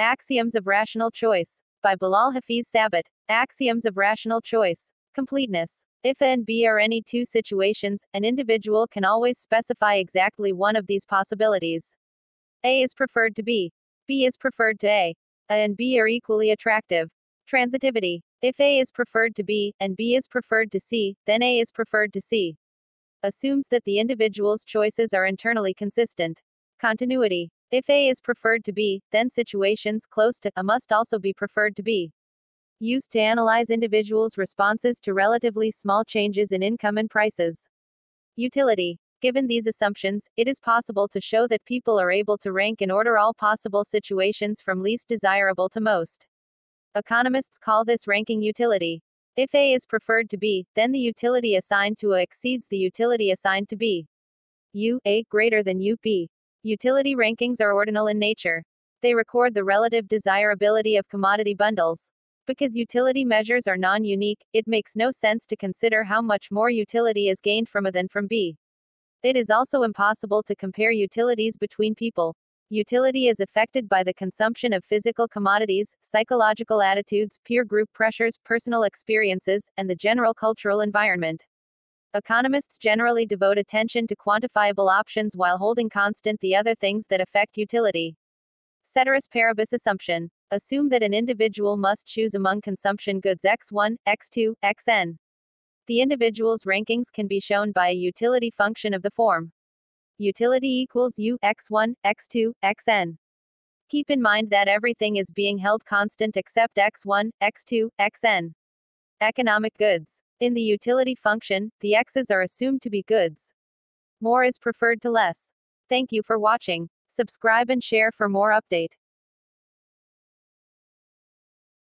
Axioms of Rational Choice. By Bilal Hafeez Sabit. Axioms of Rational Choice. Completeness. If A and B are any two situations, an individual can always specify exactly one of these possibilities. A is preferred to B. B is preferred to A. A and B are equally attractive. Transitivity. If A is preferred to B, and B is preferred to C, then A is preferred to C. Assumes that the individual's choices are internally consistent. Continuity. If A is preferred to B, then situations close to A must also be preferred to B. Used to analyze individuals' responses to relatively small changes in income and prices. Utility. Given these assumptions, it is possible to show that people are able to rank and order all possible situations from least desirable to most. Economists call this ranking utility. If A is preferred to B, then the utility assigned to A exceeds the utility assigned to B. U, A, greater than U, B. Utility rankings are ordinal in nature. They record the relative desirability of commodity bundles. Because utility measures are non unique, it makes no sense to consider how much more utility is gained from A than from B. It is also impossible to compare utilities between people. Utility is affected by the consumption of physical commodities, psychological attitudes, peer group pressures, personal experiences, and the general cultural environment. Economists generally devote attention to quantifiable options while holding constant the other things that affect utility. Ceteris paribus assumption. Assume that an individual must choose among consumption goods X1, X2, Xn. The individual's rankings can be shown by a utility function of the form utility equals U, X1, X2, Xn. Keep in mind that everything is being held constant except X1, X2, Xn. Economic goods. In the utility function, the x's are assumed to be goods. More is preferred to less. Thank you for watching. Subscribe and share for more update.